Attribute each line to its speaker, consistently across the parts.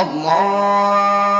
Speaker 1: الله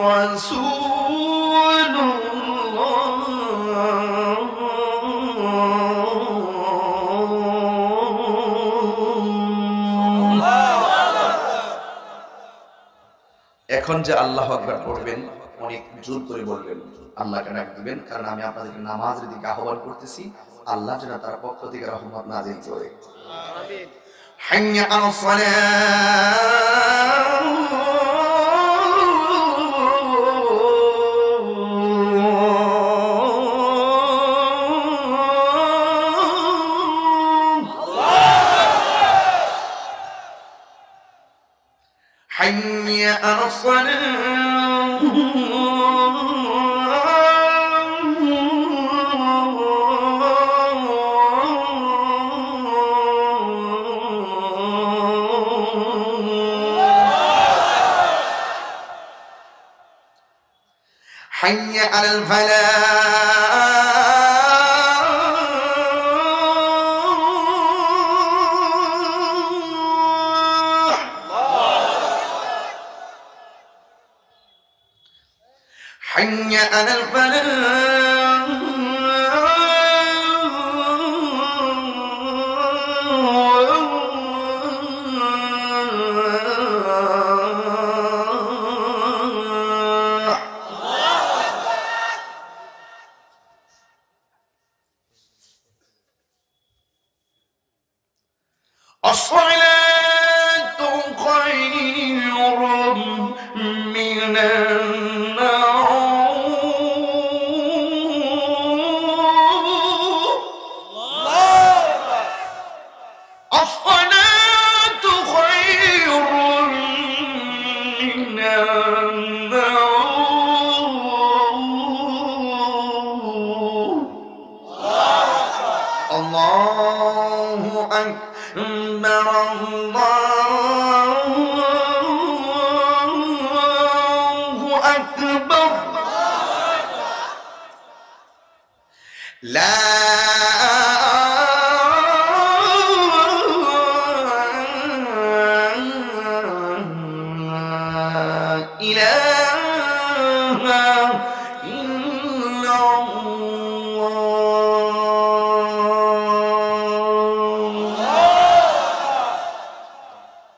Speaker 1: رسول الله এখন যে আল্লাহ আকবার পড়বেন অনেক জোর করে বলবেন আল্লাহকে ডাক দিবেন কারণ আমি আপনাদেরকে নামাজের দিকে আহ্বান করতেছি আল্লাহ যেন তার পক্ষ থেকে রহমত নাজিল করে حي على الصلاة حي على الفلاح. حي على الفلاح. الصلاة أكبر الله أكبر. لا إله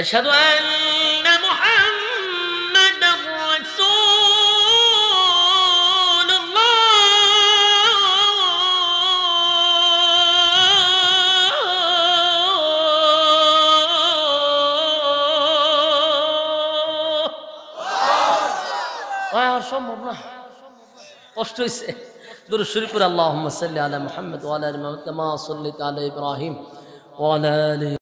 Speaker 2: أشهد أن محمدا رسول الله আর সম্ভব না কষ্ট হয়েছে দুরু শরীফুর আল্লাহ সাল্লি আলা মুহাম্মদ ওয়া আলা আলি মুহাম্মদ কামা সাল্লাইতা আলা ইব্রাহিম ওয়া আলা আলি